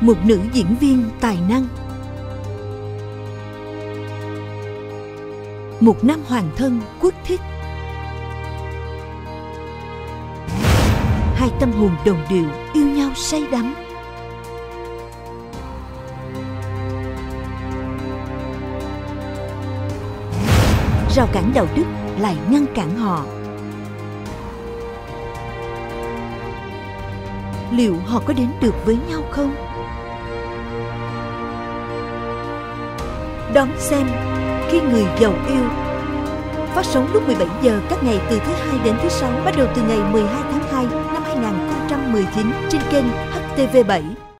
một nữ diễn viên tài năng. Một nam hoàng thân quốc thích. Hai tâm hồn đồng điệu yêu nhau say đắm. Rào cản đạo đức lại ngăn cản họ. Liệu họ có đến được với nhau không? Đón xem khi người giàu yêu. Phát sóng lúc 17 giờ các ngày từ thứ hai đến thứ sáu, bắt đầu từ ngày 12 tháng 2 năm 2019 trên kênh HTV7